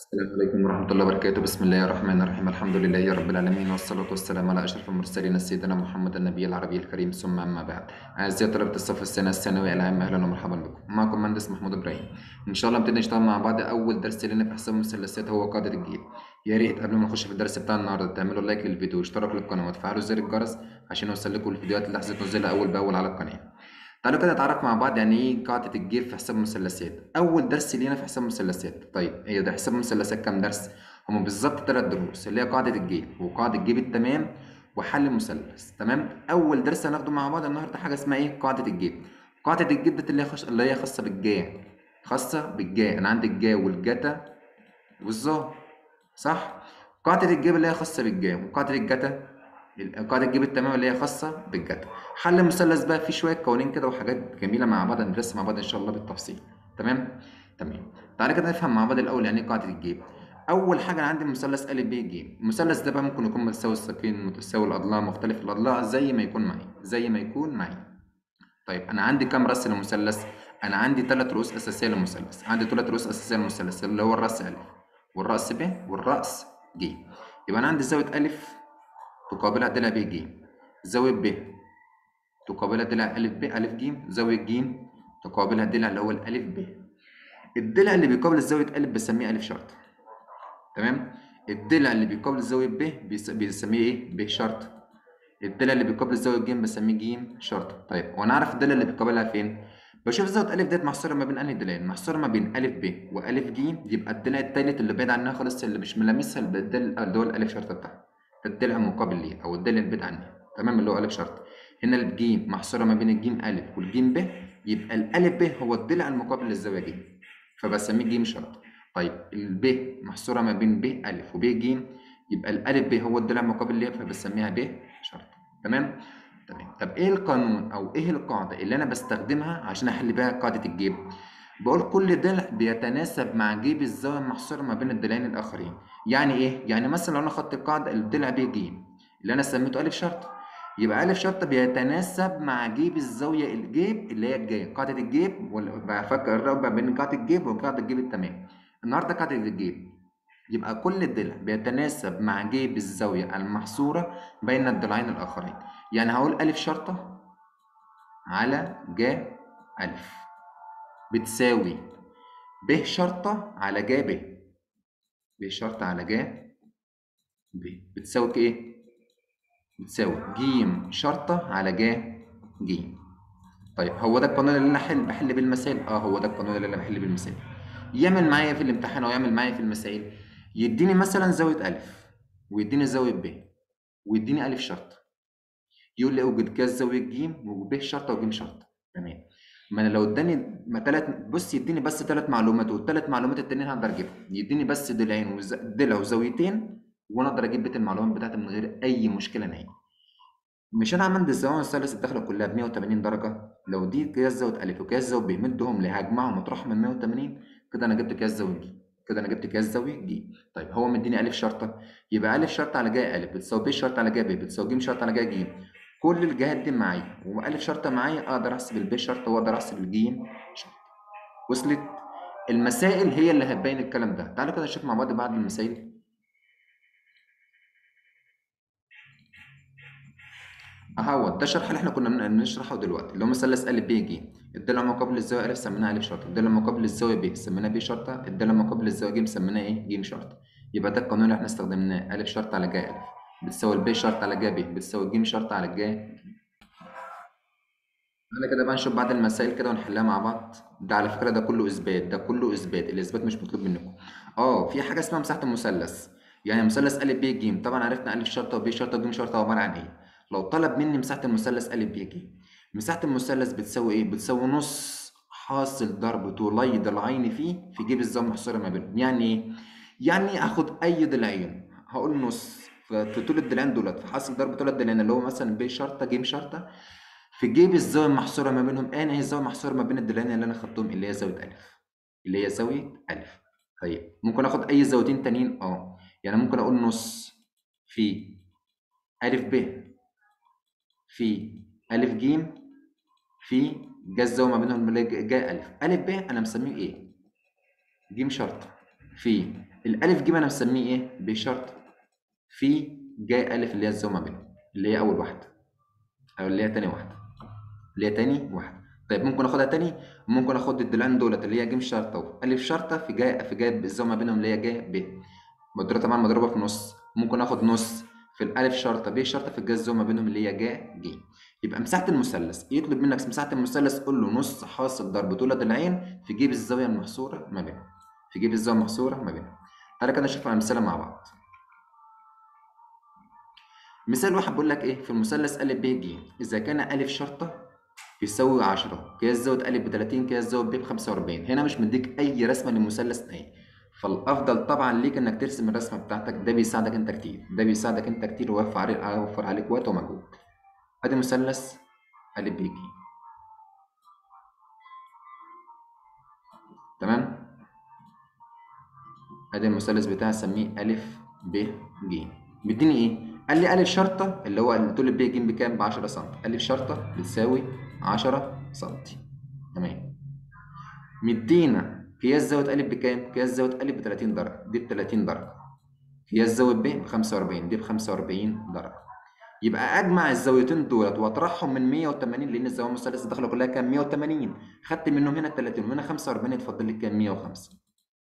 السلام عليكم ورحمة الله وبركاته. بسم الله الرحمن الرحيم. الحمد لله رب العالمين والصلاة والسلام على أشرف المرسلين سيدنا محمد النبي العربي الكريم. ثم أما بعد أعزائي طلبة الصف السنة الثانوي العام أهلا ومرحبا بكم. معكم مهندس محمود إبراهيم. إن شاء الله نبتدي نشتغل مع بعض. أول درس لنا في حساب المثلثات هو قاعدة الجيل. يا ريت قبل ما نخش في الدرس بتاع النهارده تعملوا لايك للفيديو واشتركوا للقناة وتفعلوا زر الجرس عشان يوصل لكم الفيديوهات اللي هتنزلها أول بأول على القناة. تعالوا كده نتعرف مع بعض يعني إيه قاعدة الجيب في حساب المثلثات. أول درس لينا في حساب المثلثات. طيب هي ده حساب المثلثات كام درس؟ هما بالظبط تلات دروس اللي هي قاعدة الجيب وقاعدة الجيب التمام وحل المثلث. تمام؟ أول درس هناخده مع بعض النهارده حاجة اسمها إيه؟ قاعدة الجيب. قاعدة الجيب دي اللي هي خش... اللي هي خاصة بالجا خاصة بالجا أنا عندي الجا والجتا والظا صح؟ قاعدة الجيب اللي هي خاصة بالجا وقاعدة الجتا قاعدة الجيب التمام اللي هي خاصة بالجتا حل المثلث بقى فيه شوية قوانين كده وحاجات جميلة مع بعض هندرسها مع بعض إن شاء الله بالتفصيل. تمام؟ تمام. تعالى كده نفهم مع بعض الأول يعني إيه قاعدة الجيب. أول حاجة أنا عندي مثلث أ ب ج. المثلث ده بقى ممكن يكون متساوي الساقين متساوي الأضلاع مختلف الأضلاع زي ما يكون معي. زي ما يكون معي. طيب أنا عندي كام رأس للمثلث؟ أنا عندي ثلاث رؤوس أساسية للمثلث. عندي ثلاث رؤوس أساسية للمثلث اللي هو الرأس أ والرأس ب؟ والرأس ج. يبقى أنا عندي زاوية أ تقابلها ضلع ب ج زاوية ب. تقابلها ضلع أ ب أ ج زاوية ج تقابلها الضلع اللي هو الألف ب. الضلع اللي بيقابل زاوية أ بسميه أ شرط. تمام؟ الضلع اللي بيقابل زاوية ب بنسميه إيه؟ ب شرط. الضلع اللي بيقابل زاوية ج بسميه ج شرط. طيب وأنا أعرف الضلع اللي بيقابلها فين؟ بشوف زاوية أ ديت محصورة ما بين أنهي ضلعين محصورة ما بين أ ب وأ ج يبقى الضلع التالت اللي بعيد عنها خالص اللي مش ملامسها الضلع اللي هو الألف شرط بتاعها. الضلع المقابل ليه أو الضلع البعيد عني. تمام؟ اللي هو الف شرط. هنا الجيم محصورة ما بين الجيم ألف والجيم ب يبقى الألف ب هو الضلع المقابل للزاويه ج فبسميه جيم شرط. طيب الب محصورة ما بين ب ألف وب ج يبقى الألف ب هو الضلع المقابل ليها فبسميها ب شرط. تمام؟ تمام. طب إيه القانون أو إيه القاعدة اللي أنا بستخدمها عشان أحل بيها قاعدة الجيب بقول كل ضلع بيتناسب مع جيب الزاوية المحصورة ما بين الضلعين الآخرين. يعني إيه؟ يعني مثلا لو أنا خدت القاعدة الضلع ب ج اللي أنا سميته ألف شرط. يبقى ألف شرط بيتناسب مع جيب الزاوية الجيب اللي هي الجايه قاعدة الجيب بفكر الربع بين قاعدة الجيب وقاعدة الجيب التمام. النهارده قاعدة الجيب. يبقى كل ضلع بيتناسب مع جيب الزاوية المحصورة بين الضلعين الآخرين. يعني هقول ألف شرطة على ج ألف. بتساوي ب شرطة على ج ب. ب شرطة على ج ب. بتساوي إيه؟ بتساوي ج شرطة على ج ج طيب هو ده القانون اللي أنا حل بحل بيه المسائل؟ آه هو ده القانون اللي أنا بحل بيه المسائل. يعمل معايا في الامتحان أو يعمل معايا في المسائل يديني مثلا زاوية ألف ويديني زاوية ب ويديني ألف شرطة. يقول لي أوجد كاس زاوية ج وب شرطة وج شرطة. ما أنا لو اداني ما تلات بص يديني بس ثلاث معلومات والثلاث معلومات التانيين هقدر أجيبهم. يديني بس ضلعين وز... ضلع وزاويتين وأنا أقدر أجيب بيت المعلومات بتاعتي من غير أي مشكلة نهائي. مش أنا عملت الزاويه المثلث الداخله كلها ب 180 درجة؟ لو دي قياس زاوية ألف وقياس زاوية ب مدهم لي هجمعهم واطرحهم من 180 كده أنا جبت قياس زاوية ج كده أنا جبت قياس زاوية ج طيب هو مديني ألف شرطة؟ يبقى ألف شرطه على ج ألف بتساوي ب شرطه على ج ب بتساوي ج شرطه على ج ج كل الجهات دي معايا. والف شرطة معايا أقدر احسب الب شرطة واقدر احسب الج شرطه وصلت. المسائل هي اللي هتبين الكلام ده. تعالوا كده نشوف مع بعض بعض المسائل. اهوت ده الشرح اللي إحنا كنا بن- بنشرحه دلوقتي اللي هو مثلث ا ب ج الضلع مقابل للزاويه ا سميناها ا شرطة. الضلع مقابل للزاويه ب سميناها ب شرطة. الضلع مقابل للزاويه ج سميناها إيه؟ ج شرطة. يبقى ده القانون اللي إحنا استخدمناه. ا شرطة على ج ا بتساوي الب شرطه على ج ب بتساوي ج شرطه على ج تعالى كده بقى نشوف بعض المسائل كده ونحلها مع بعض. ده على فكرة ده كله إثبات ده كله إثبات الإثبات مش مطلوب منكم. آه في حاجة اسمها مساحة المثلث. يعني مثلث ا ب ج طبعا عرفنا ا شرطه وب شرطه وج شرطه عبارة عن إيه. لو طلب مني مساحة المثلث أ ب ج مساحة المثلث بتساوي إيه؟ بتساوي نص حاصل ضرب طولي ضلعين فيه في جيب الزاوية المحصورة ما بينهم، يعني إيه؟ يعني آخد أي ضلعين هقول نص. في طول الضلعين دولت. في حاصل ضرب طول الضلعين اللي هو مثلا ب شرطة ج شرطة. في جيب الزاوية المحصورة ما بينهم أنا هي الزاوية المحصورة ما بين الضلعين اللي أنا خدتهم اللي هي زاوية أ اللي هي زاوية أ طيب ممكن آخد أي زاويتين تانيين؟ أه. يعني ممكن أقول نص في أ ب. في أ ج في جا الزاوية ما بينهم اللي هي ج أ أ ب أنا مسميه إيه؟ ج شرطة في الألف ج أنا مسميه إيه؟ ب شرط في جاي ألف اللي هي الزاويه ما بينهم اللي هي أول واحدة أو اللي هي تاني واحدة اللي هي تاني واحدة. طيب ممكن آخدها تاني؟ ممكن آخد الضلعين دولت اللي هي ج شرطة ألف شرطة في جاي في جاي ما بينهم اللي هي ج ب. مضروبة طبعا مضروبة في نص ممكن آخد نص في الألف شرطة ب شرطة في الجاي الزاويه ما بينهم اللي هي ج ج. يبقى مساحة المثلث يطلب منك مساحة المثلث قول له نص حاصل ضرب طول ضلعين في جيب الزاوية المحصورة ما بينهم. في جيب الزاوية المحصورة ما بينهم. تعالى كده نشوف امثله مع بعض. مثال واحد بيقول لك إيه؟ في المثلث ا ب ج. إذا كان ا شرطة يساوي 10 قياس زاوية ا ب 30 قياس زاوية ب 45 هنا مش مديك أي رسمة للمثلث نهائي فالأفضل طبعا ليك إنك ترسم الرسمة بتاعتك. ده بيساعدك أنت كتير. ده بيساعدك أنت كتير ويوفر عليك يوفر عليك وقت ومجهود. أدي مثلث ا ب ج. تمام؟ أدي المثلث بتاعي أسميه ا ب ج. مديني إيه؟ قال لي ا شرطة اللي هو طول ب ج بكام؟ ب 10 سم. ا شرطة بتساوي 10 سم. تمام. مدينا قياس زاوية ا بكام؟ قياس زاوية ا ب 30 درجة. دي ب 30 درجة. قياس زاوية ب ب 45 دي ب 45 درجة. يبقى أجمع الزاويتين دولت وأطرحهم من 180 لأن الزوايا المثلث داخلة كلها كام؟ 180 خدت منهم هنا 30 وهنا 45 يتفضل لي كام؟ 105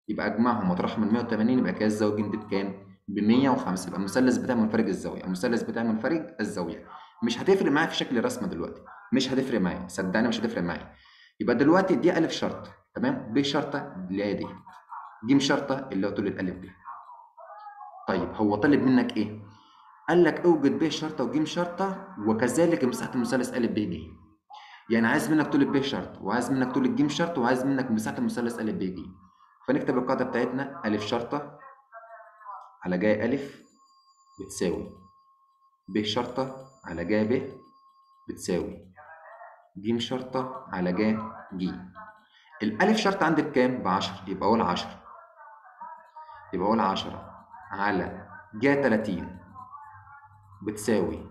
يبقى أجمعهم وأطرحهم من 180 يبقى قياس زاوية ج بكام؟ ب 105 يبقى المثلث بتاعي منفرج الزاوية المثلث بتاعي منفرج الزاوية. مش هتفرق معايا في شكل الرسمة دلوقتي مش هتفرق معايا صدقني مش هتفرق معايا. يبقى دلوقتي دي ألف شرط تمام؟ ب شرطة اللي هي دي ج شرطة اللي هو طول الألف دي. طيب هو طالب منك إيه؟ قال لك أوجد ب شرطة وج شرطة وكذلك مساحة المثلث ا ب ج. يعني عايز منك طول ب شرط وعايز منك طول الج شرط وعايز منك مساحة المثلث ا ب ج. فنكتب القاعدة بتاعتنا ا شرطة على جاي ا بتساوي. ب شرطة على جاي ب بتساوي. ج شرطه على جاي ج. الألف شرط عندي بكام ب 10 يبقى أقول 10 يبقى أقول 10 على جاي 30 بتساوي.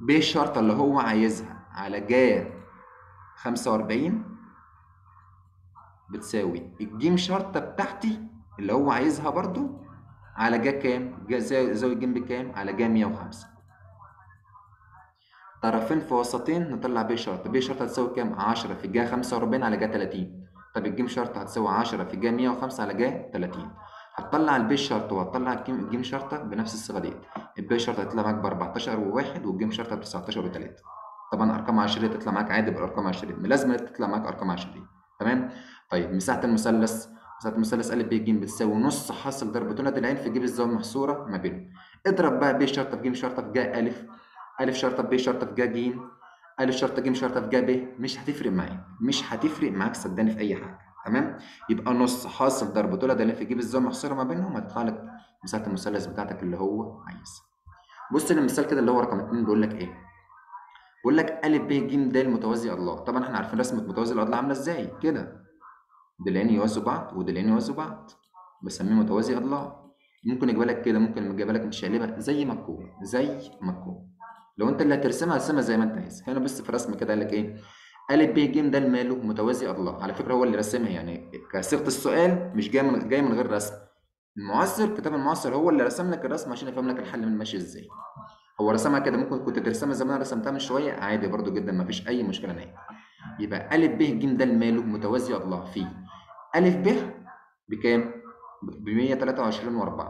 ب الشرطة اللي هو عايزها على جا خمسة وأربعين بتساوي. الجيم شرطة بتاعتي اللي هو عايزها برضو على جا كام؟ جا زاوية الجيم بكام؟ على جا مية وخمسة. طرفين في وسطين نطلع ب شرطة. ب شرطة هتساوي كام؟ عشرة. في جا خمسة وأربعين على جا تلاتين. طب الجيم شرطة هتساوي عشرة. في جا مية وخمسة على جا تلاتين. هتطلع البي شرط وهتطلع الجيم شرطة بنفس الصيغة ديت. البي شرطة هتطلع معاك ب 14 و1 والجيم شرطة ب 19 و3 طبعا أرقام عشرية تطلع معاك عادي بالأرقام عشرية. لازم تطلع معاك أرقام عشرية. تمام؟ طيب مساحة المثلث مساحة المثلث ا ب ج بتساوي نص حاصل ضرب طول ضلعين في جيب الزاوية المحصورة ما بينهم. اضرب بقى ب شرطة في ج شرطة في جا ا ا شرطة ب شرطة في جا ج ا شرطة ج شرطة في جا ب. مش هتفرق معاك مش هتفرق معاك صدقني في أي حاجة. تمام؟ يبقى نص حاصل ضرب طول ده في جيب الزاويه المحصوره ما بينهم. هتطلع لك مساحه المثلث بتاعتك اللي هو عايزها بص للمثال كده اللي هو رقم 2 بيقول لك إيه؟ بيقول لك ا ب ج د متوازي أضلاع. طبعا إحنا عارفين رسمة متوازي الأضلاع عاملة إزاي؟ كده. ضلعين يوازوا بعض وضلعين يوازوا بعض. بسميه متوازي أضلاع. ممكن يجيبها لك كده ممكن يجيبها لك متشقلبه زي ما تكون زي ما تكون لو أنت اللي هترسمها هترسمها زي ما أنت عايز. هنا بص في الرسم كده قال لك إيه؟ ا ب ج د ماله متوازي أضلاع. على فكرة هو اللي رسمها يعني. كصيغه السؤال مش جاي من جاي من غير رسم. المعسر كتاب المعسر هو اللي رسم لك الرسم عشان يفهم لك الحل من ماشي إزاي. هو رسمها كده ممكن كنت ترسمها زي ما أنا رسمتها من شوية عادي برضو جدا ما فيش أي مشكلة نهائي يبقى ا ب ج د ماله متوازي اضلاع في ا ب بكام؟ ب 123 و4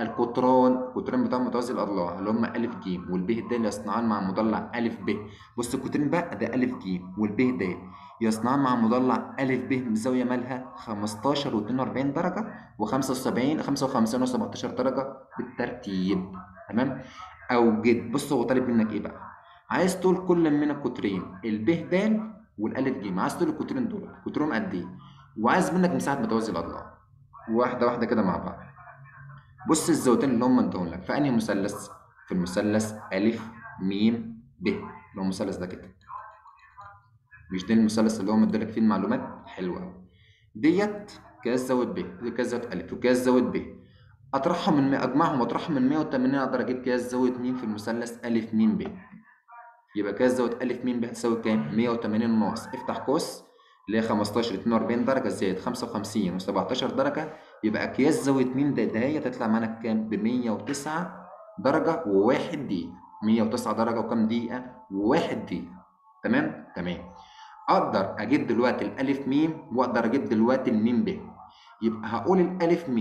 القطران القطران بتاع متوازي الاضلاع اللي هم ا ج والب د يصنعان مع مضلع ا ب. بص القطرين بقى ده ا ج والب د يصنعان مع مضلع ا ب بزاوية مالها 15 و42 درجة و75 55 و17 درجة بالترتيب. تمام؟ أو جد بص هو طالب منك إيه بقى؟ عايز طول كل من القطرين الب د والألف ج عايز طول القطرين دول قطرهم قد إيه؟ وعايز منك مساحه متوازي الأضلاع. واحدة واحدة كده مع بعض. بص الزاويتين اللي هم ادوهم لك في أنهي مثلث؟ في المثلث ا م ب اللي هو المثلث ده كده. مش ده المثلث اللي هو مديلك فيه المعلومات؟ حلو قوي ديت قياس زاويه ب قياس زاويه ا وقياس زاويه ب. اطرحهم من أجمعهم واطرحهم من 180 أقدر أجيب قياس زاويه م في المثلث ا م ب. يبقى قياس زاويه ا م ب هتساوي كام؟ 180 ناقص. افتح قوس اللي هي 15 42 درجة زائد 55 و17 درجة يبقى قياس زاوية م د هي تطلع معانا بكام؟ ب 109 درجة و1 دقيقة 109 درجة وكام دقيقة؟ و1 دقيقة. تمام؟ تمام. أقدر أجيب دلوقتي الألف م وأقدر أجيب دلوقتي الميم ب. يبقى هقول الألف م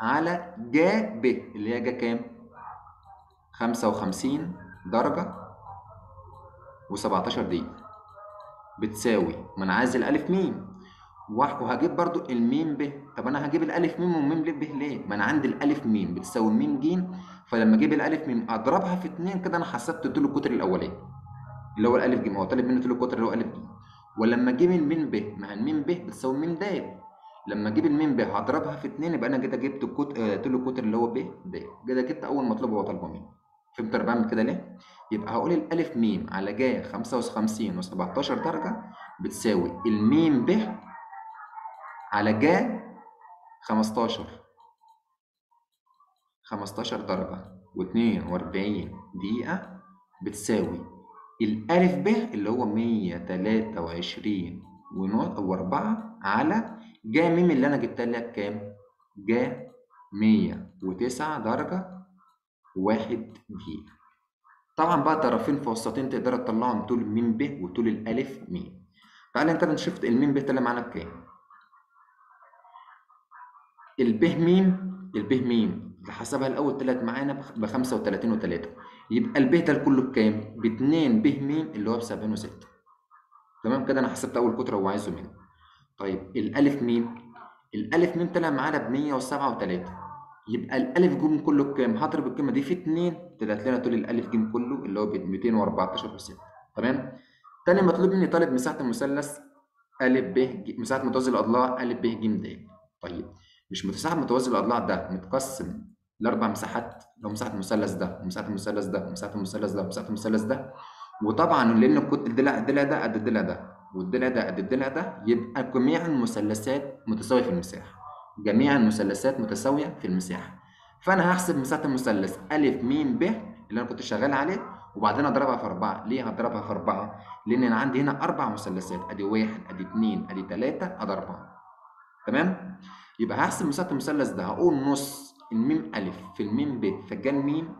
على ج ب اللي هي جا كام؟ 55 درجة و17 دقيقة. بتساوي ما أنا عايز الألف م وهجيب برضو الميم ب. طب أنا هجيب الألف ميم والميم ب ليه؟ ما أنا عندي الألف ميم. بتساوي ميم ج فلما أجيب الألف ميم أضربها في اتنين كده أنا حسبت طول القطر الأولاني اللي هو الألف ج هو طالب مني طول القطر اللي هو ألف ج ولما أجيب الميم ب ما هي الميم ب بتساوي ميم د لما أجيب الميم ب هضربها في اتنين يبقى أنا كده جبت. طول القطر اللي هو ب د. كده جبت أول مطلوب هو طالبه مني فهمت أنا بعمل كده ليه يبقى هقول الألف ميم على ج 55 و17 درجة بتساوي الميم ب على ج 15 15 درجة و42 دقيقة بتساوي الألف ب اللي هو 123 وأربعة على ج م اللي أنا جبتها لها بكام؟ ج 109 درجة واحد دقيقة طبعا بقى طرفين في وسطين تقدر تطلعهم طول م ب وطول الألف م. تعالى كده نشوف الميم ب طلع معانا بكام؟ الب م الب م حسبها الأول طلعت معانا ب 35 و3 يبقى الب ده كله بكام؟ ب 2 ب م اللي هو ب 70 و6 تمام كده؟ أنا حسبت أول قطر هو عايزه طيب الألف م الألف م طلع معانا ب 107 و3 يبقى الألف ج كله بكام؟ هضرب القيمه دي في 2 طلعت لنا طول الألف ج كله اللي هو ب 214 و6 تمام؟ تاني مطلوب مني طالب مساحه المثلث ا ب ج مساحه متوازي الأضلاع ا ب ج د طيب مش مساحة متوازي الأضلاع ده متقسم لأربع مساحات اللي هو مساحة المثلث ده ومساحة المثلث ده ومساحة المثلث ده ومساحة المثلث ده وطبعا لأن الكتل الضلع الضلع ده قد الضلع ده والضلع ده قد الضلع ده يبقى جميع المثلثات متساوية في المساحة جميع المثلثات متساوية في المساحة. فأنا هحسب مساحة المثلث أ م ب اللي أنا كنت شغال عليه وبعدين أضربها في أربعة. ليه هضربها في أربعة؟ لأن أنا عندي هنا أربع مثلثات. أدي واحد أدي اتنين أدي تلاتة أدي أربعة تمام؟ يبقى هحسب مساحة المثلث ده. هقول نص الميم ألف في الميم ب. في الجان ميم؟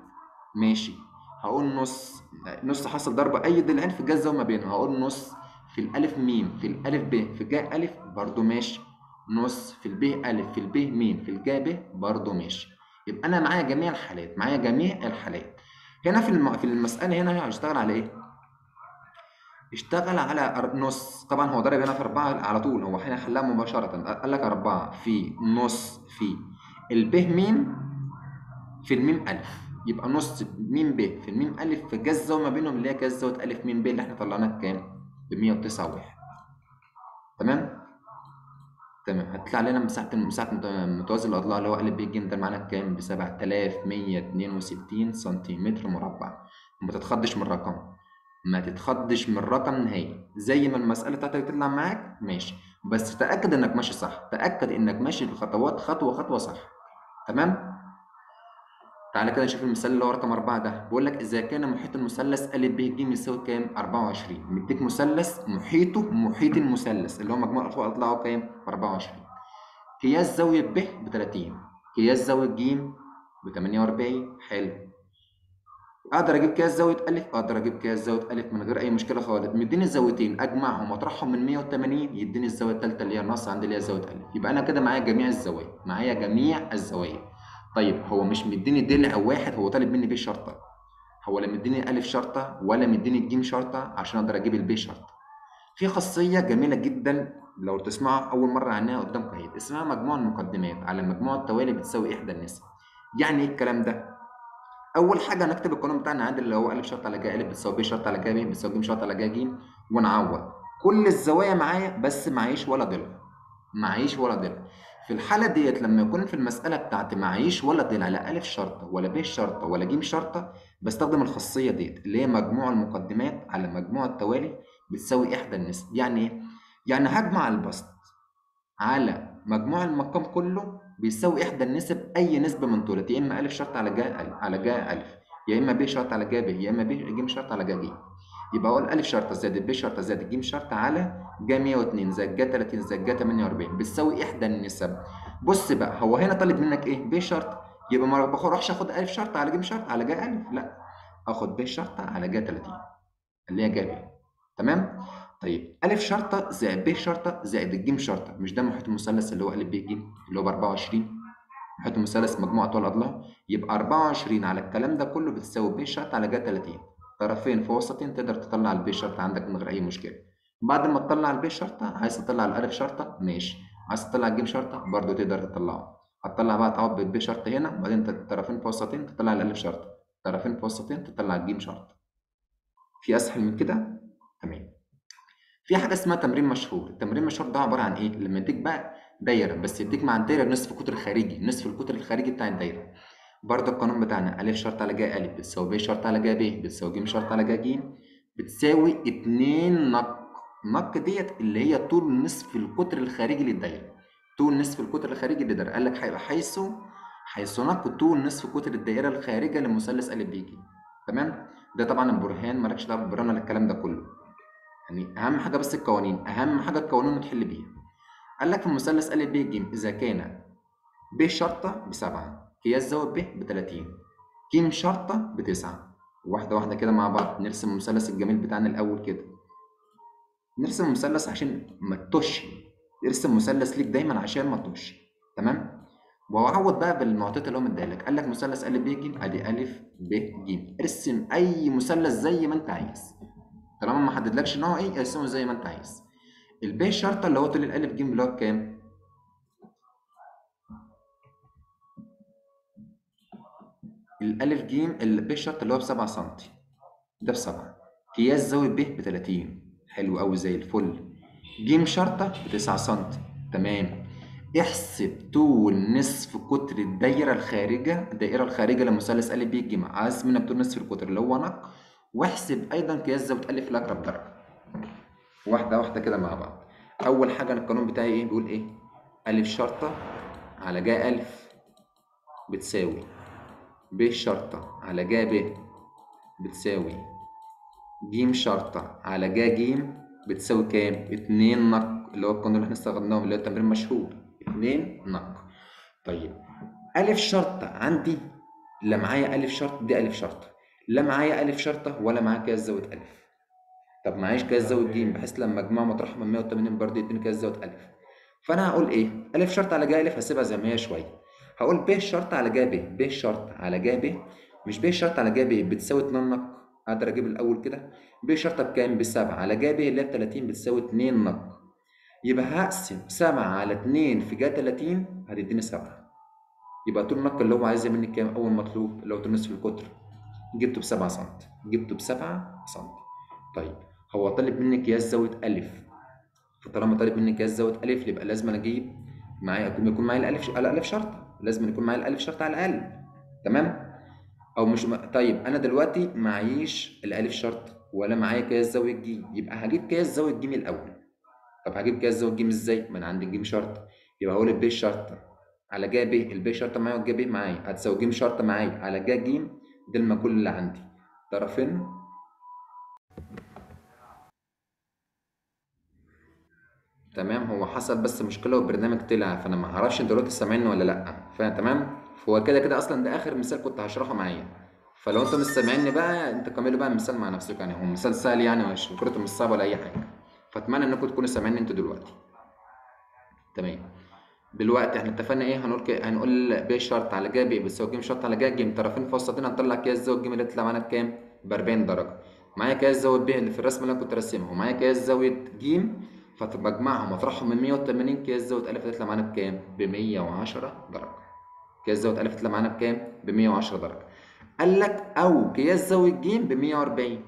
ماشي. هقول نص نص حاصل ضرب أي ضلعين في الزاوية ما بينهم. هقول نص في الألف ميم في الألف ب. في الجا ألف برضو ماشي. نص في الب ألف في الب ميم في الجا ب برضو ماشي يبقى أنا معايا جميع الحالات معايا جميع الحالات. هنا في الم... في المسألة هنا هشتغل على إيه؟ اشتغل على نص. طبعا هو ضرب هنا في أربعة على طول هو هنا حلها مباشرة. قال لك أربعة في نص في. الب م في الميم ألف. يبقى نص م ب في الميم ألف في جا الزاوية ما بينهم اللي هي زاوية ألف م ب اللي إحنا طلعناها بكام؟ ب 109 واحد تمام؟ تمام. هتطلع لنا مساحة مساحة متوازي الأضلاع اللي هو أ ب ج ده معانا بكام؟ ب 7162 سنتيمتر مربع. ما تتخضش من الرقم. ما تتخضش من الرقم نهائي. زي ما المسألة بتاعتك تطلع معاك ماشي. بس تأكد إنك ماشي صح. تأكد إنك ماشي الخطوات خطوة خطوة صح. تمام؟ تعالى كده نشوف المثال اللي هو رقم أربعة ده. بيقول لك إذا كان محيط المثلث أ ب ج يساوي كام؟ 24 مديك مثلث محيطه محيط المثلث اللي هو مجموع أطلعه كام؟ 24 قياس زاوية ب ب 30 قياس زاوية ج ب 48 حلو. أقدر أجيب قياس زاوية ألف؟ أقدر أجيب قياس زاوية ألف من غير أي مشكلة خالص. مديني الزاويتين أجمعهم وأطرحهم من 180 يديني الزاوية الثالثه اللي هي النص عندي اللي هي زاوية ألف. يبقى أنا كده معايا جميع الزوايا معايا جميع الزوايا. طيب هو مش مديني ضلع واحد هو طالب مني ب شرطة. هو لا مديني الف شرطة ولا مديني الجيم شرطة عشان أقدر أجيب الب شرطة. في خاصية جميلة جدا لو تسمعوا أول مرة عنها قدامكم أهي. اسمها مجموع المقدمات. على مجموع التوالي بتساوي إحدى النسب. يعني إيه الكلام ده؟ أول حاجة هنكتب القانون بتاعنا عادي اللي هو ا شرط على ج ا بتساوي ب شرط على ج ب بتساوي ج شرط على ج ج ونعوض. كل الزوايا معايا بس معيش ولا ضلع. معيش ولا ضلع. في الحالة ديت لما يكون في المسألة بتاعتي معيش ولا ضلع لا ا شرطة ولا ب شرطة ولا ج شرطة بستخدم الخاصية ديت اللي هي مجموع المقدمات على مجموع التوالي بتساوي إحدى النسب يعني إيه؟ يعني هجمع البسط على مجموع المقام كله بيساوي إحدى النسب أي نسبة من طولت يا إما ا شرط على ج على ج ا يا إما ب شرط على ج ب يا إما ب ج شرط على ج ج. يبقى أقول الف شرطه زائد ب شرطه زائد ج شرطه على ج 102 زائد ج 30 زائد ج 48 بتساوي إحدى النسب. بص بقى هو هنا طالب منك إيه؟ ب شرطه يبقى ما بروحش آخد ألف شرطه على ج شرطه على ج ألف؟ لا. آخد ب شرطه على ج 30 اللي هي ج ب. تمام؟ طيب ألف شرطه زائد ب شرطه زائد ج شرطه مش ده محيط المثلث اللي هو ا ب ج اللي هو ب 24 محيط المثلث مجموع طول أضلاع. يبقى 24 على الكلام ده كله بتساوي ب شرط على ج 30 طرفين في وسطين تقدر تطلع الب شرط عندك من غير أي مشكلة. بعد ما تطلع الب شرطة عايز تطلع الألف شرطة؟ ماشي. عايز تطلع الجيم شرطة؟ برضو تقدر تطلعه. هتطلع بقى تعوض بالب شرط هنا وبعدين الطرفين في وسطين تطلع الألف شرطة. طرفين في وسطين تطلع الجيم شرط في أسهل من كده؟ تمام. في حاجة اسمها تمرين مشهور. التمرين المشهور ده عبارة عن إيه؟ لما يديك بقى دايرة بس يديك مع الدايرة نصف قطر خارجي. نصف القطر الخارجي بتاع الدايرة. برضه القانون بتاعنا ا شرط على ج ا بتساوي ب شرط على ج ب بتساوي ج شرط على ج ج بتساوي 2 نق نق ديت اللي هي طول نصف القطر الخارجي للدايرة. طول نصف القطر الخارجي للدايرة. قال لك هيبقى حيث حيث نق طول نصف قطر الدائره الخارجة لمثلث ا ب ج تمام؟ ده طبعا البرهان مالكش دعوة بالبرهان ولا الكلام ده كله. يعني أهم حاجة بس القوانين أهم حاجة القوانين وتحل بيها. قال لك في المثلث ا ب ج إذا كان ب شرطة بسبعة قياس زود ب ب 30 ج شرطة بتسعه واحدة واحدة كده مع بعض. نرسم المثلث الجميل بتاعنا الأول كده. نرسم مثلث عشان ما تطش. ارسم مثلث ليك دايما عشان ما تطش. تمام؟ وعوض بقى بالمعطيات اللي هو مديها لك. قال لك مثلث ا ب ج أدي ا ب ج ارسم أي مثلث زي ما أنت عايز. طالما ما حددلكش نوع إيه ارسمه زي ما أنت عايز. الب شرطة اللي هو طول الألف ج اللي هو الألف ج الب شرطه اللي هو ب 7 سم ده ب 7 قياس زاوية ب ب 30 حلو قوي زي الفل. ج شرطة ب 9 سم تمام. احسب طول نصف قطر الدايرة الخارجة الدائره الخارجة لمثلث ا ب ج عايز منك طول نصف القطر اللي هو نق واحسب أيضا قياس زاوية ألف لاقرب درجة. واحدة واحدة كده مع بعض. أول حاجة القانون بتاعي إيه؟ بيقول إيه؟ ألف شرطة على ج ألف بتساوي. ب شرطة على ج ب بتساوي. ج شرطة على ج ج بتساوي كام؟ 2 نق اللي هو القانون اللي إحنا استخدمناه اللي هو التمرين مشهور 2 نق. طيب ألف شرطة عندي لا معايا ألف شرط دي ألف شرطة. لا معايا ألف شرطة ولا معايا قياس زاوية ألف. طب معيش قياس زاوية ج بحيث لما اجمع مطرح من 180 برضه يديني قياس زاوية ألف. فأنا هقول إيه؟ ألف شرط على ج ألف هسيبها زي ما هي شوية. هقول ب شرط على ج ب ب شرط على ج ب. مش ب شرط على ج ب بتساوي 2 نق أقدر أجيب الأول كده. ب شرطه بكام؟ ب 7 على ج ب اللي هي 30 بتساوي 2 نق يبقى هقسم 7 على 2 في ج 30 هتديني 7 يبقى طول النق اللي هو عايزها مني كام؟ أول مطلوب اللي هو طول نصف القطر جبته ب 7 سم جبته ب 7 سم طيب هو طالب مني قياس زاوية ألف. فطالما طالب مني قياس زاوية ألف يبقى لازم أنا أجيب معايا يكون معايا الألف الألف شرطه لازم يكون معايا الألف شرطه على الاقل تمام؟ أو مش. طيب أنا دلوقتي معيش الألف شرط ولا معايا قياس زاوية ج يبقى هجيب قياس زاوية ج الأول. طب هجيب قياس زاوية ج إزاي؟ ما أنا عندي ج شرط. يبقى هقول الب شرطه على ج ب الب شرطه معايا والج ب معايا. هتساوي ج شرطه معايا. على ج ج ده المجهول اللي عندي. طرفين. تمام؟ هو حصل بس مشكلة والبرنامج طلع فأنا ما أعرفش أنت دلوقتي سامعني ولا لأ. فتمام؟ هو كده كده أصلا ده آخر مثال كنت هشرحه معايا. فلو أنتوا مش سامعيني بقى أنت كملوا بقى المثال مع نفسكم يعني هو مثال سهل يعني مش فكرته مش صعبة ولا أي حاجة. فأتمنى إنكم تكونوا سامعيني أنتوا دلوقتي. تمام. دلوقتي إحنا اتفقنا إيه؟ هنقول كده هنقول ب شرط على ج ب بتساوي ج شرط على ج ج طرفين في وسطين هنطلع قياس زاويه ج اللي تطلع معانا بكام؟ ب 40 درجة. معايا قياس زاويه ب اللي في الرسمة اللي أنا كنت راسمها. ومعايا قياس زاويه ج فبجمعهم واطرحهم من 180 قياس زاويه ألف هتطلع معانا بكام؟ ب 110 درجة. قياس زاويه ألف تطلع معانا بكام؟ ب 110 درجة. قال لك أو قياس زاويه ج ب 140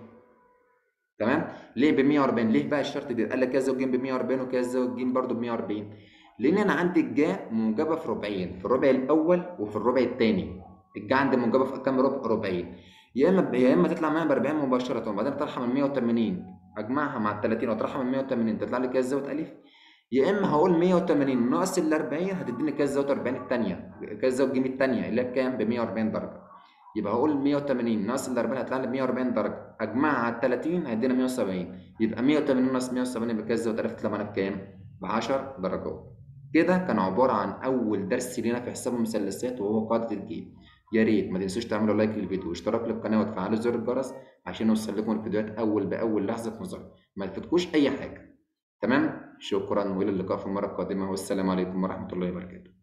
تمام؟ ليه ب 140 ليه بقى الشرط ده؟ قال لك قياس زاويه ج ب 140 وقياس زاويه ج برده ب 140 لأن أنا عندي الجا موجبة في ربعين في الربع الأول وفي الربع الثاني الجا عندي موجبة في كام؟ ربع ربعين. يا إما يا إما تطلع معايا ب 40 مباشرة وبعدين اطرحها من 180 أجمعها مع ال 30 وأطرحها من 180 تطلع لي قياس زاوية ألف؟ يا إما هقول 180 ناقص ال 40 هتديني قياس زاوية 40 الثانية قياس زاوية ج الثانية اللي هي بكام؟ ب 140 درجة. يبقى هقول 180 ناقص ال 40 هيطلع لي 140 درجة. أجمعها على 30 هيدينا 170 يبقى 180 ناقص 170 يبقى كده الزاوية الألف تطلع معانا بكام؟ ب 10 درجات. كده كان عبارة عن أول درس لينا في حساب المثلثات وهو قاعدة الجيب. يا ريت ما تنسوش تعملوا لايك للفيديو واشتراك للقناة وتفعلوا زر الجرس عشان يوصل لكم الفيديوهات أول بأول لحظة نظر. ما يفوتكوش أي حاجة. تمام؟ شكرا وإلى اللقاء في المرة القادمة. والسلام عليكم ورحمة الله وبركاته.